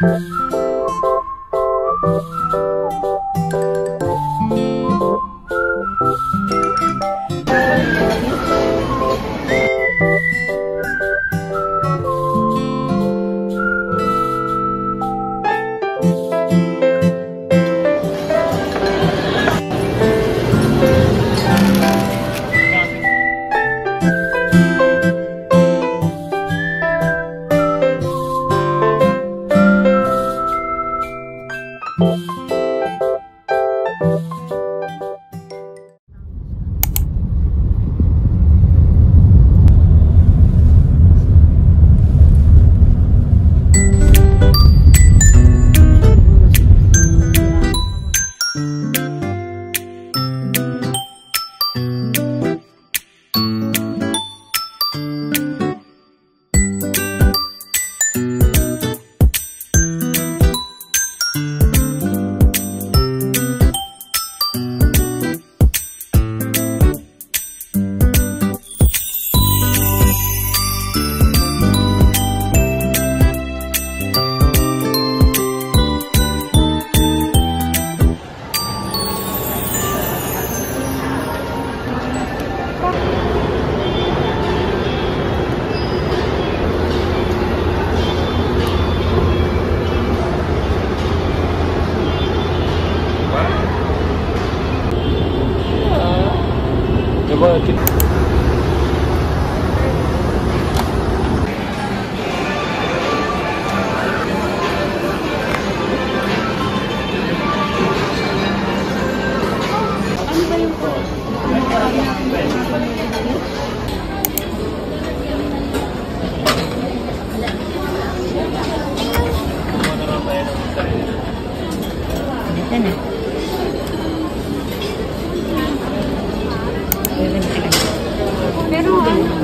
Thank you. Working.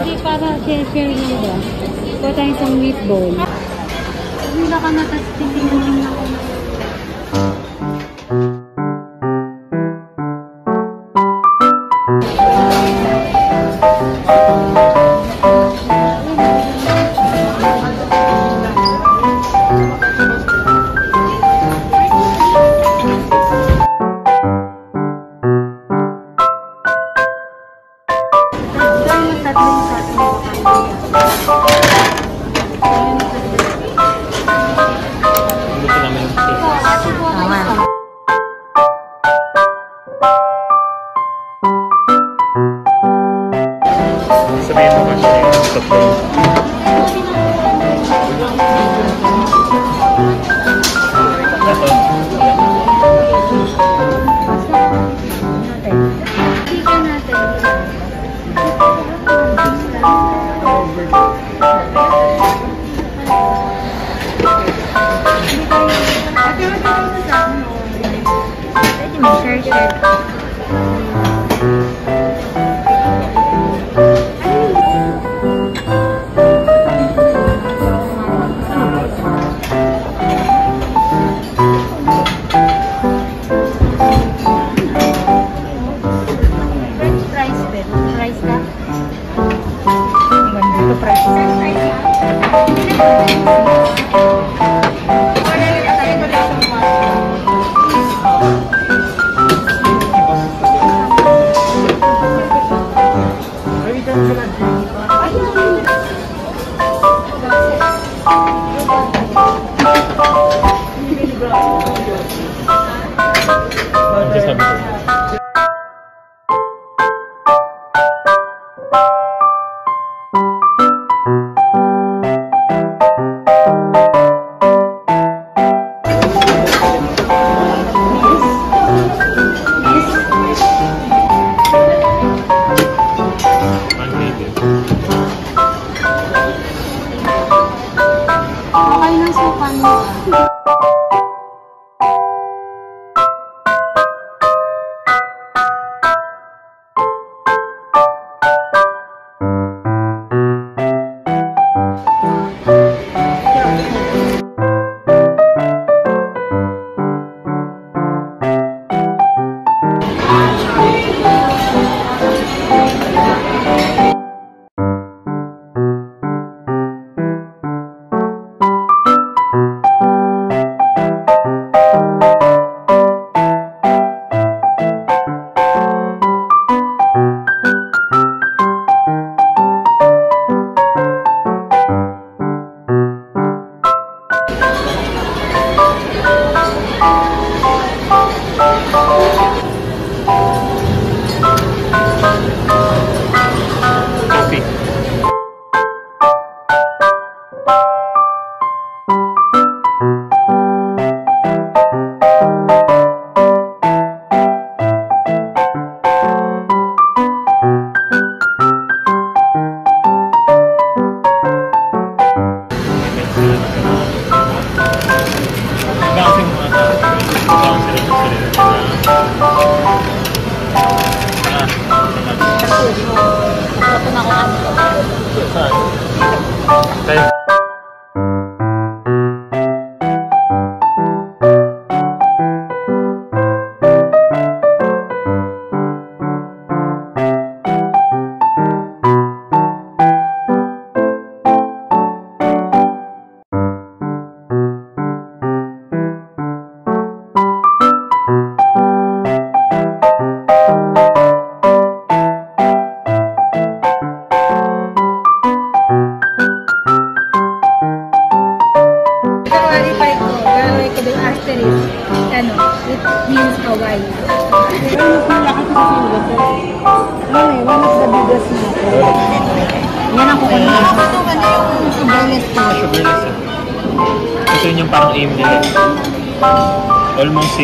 Hindi para share-share lang ba? Ikaw tayo isang meatball. Ka na, tapos titingnan ako. 再配一下鸡肉，感觉也很好。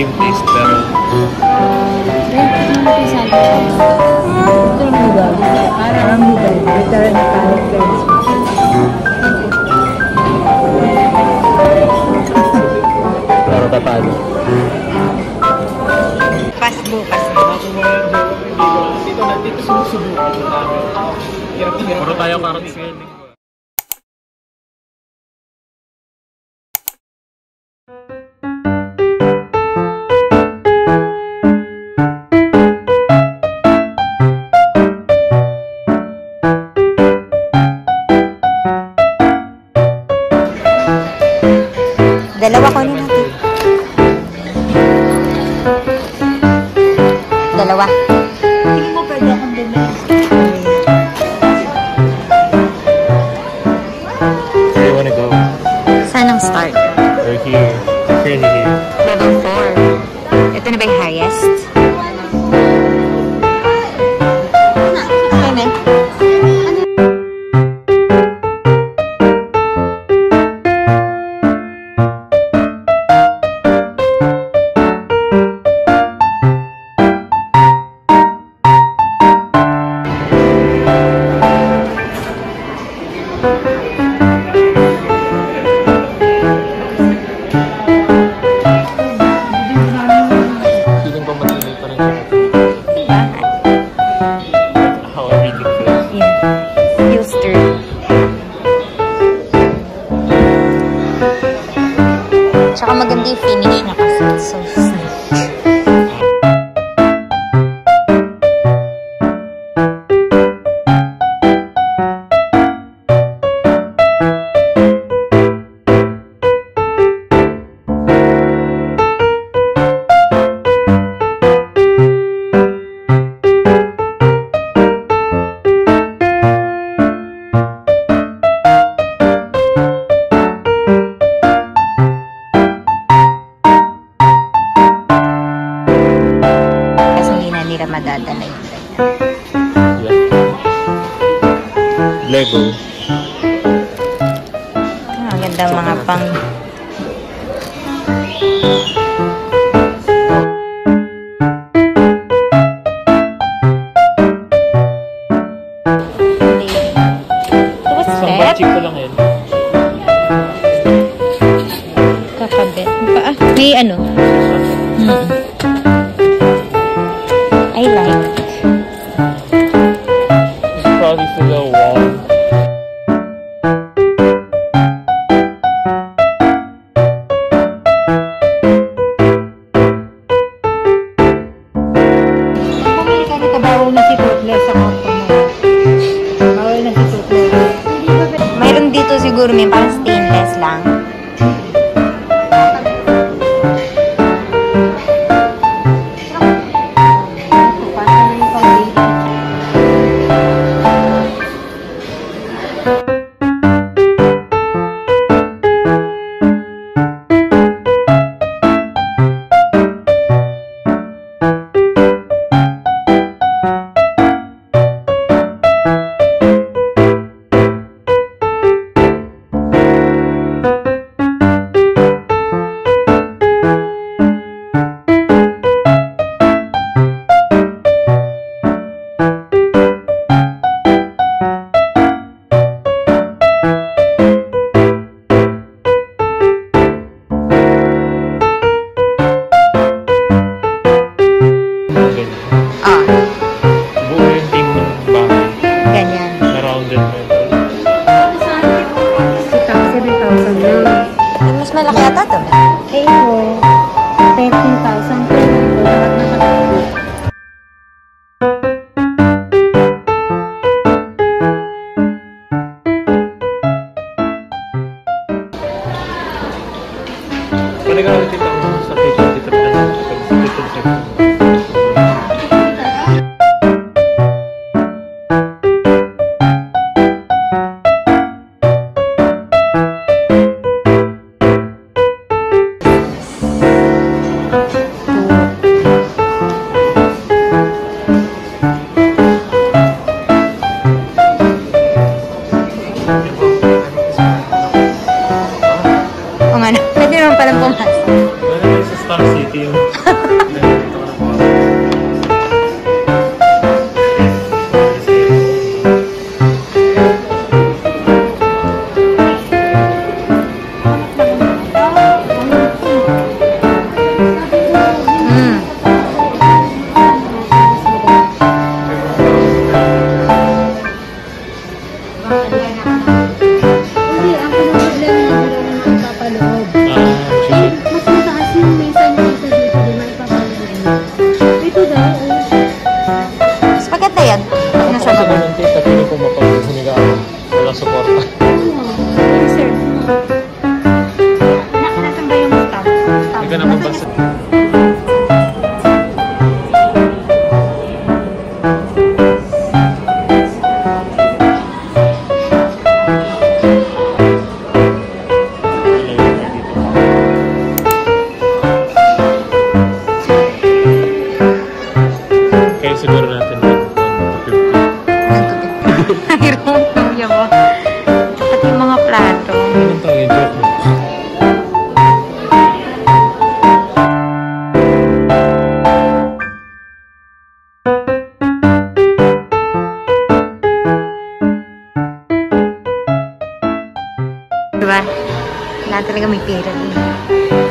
Please. Tsaka maganda yung finish niya kasi. So, May ano? Mm. นะคะ me pierdan.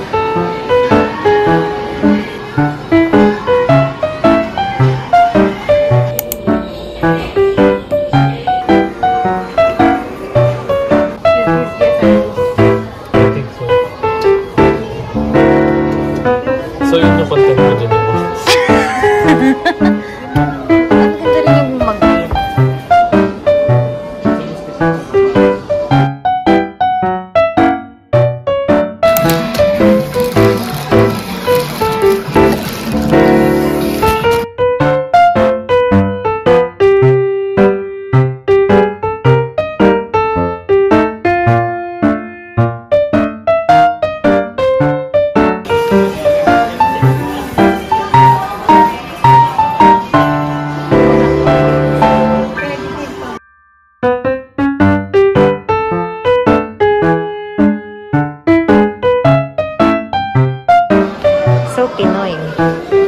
annoying.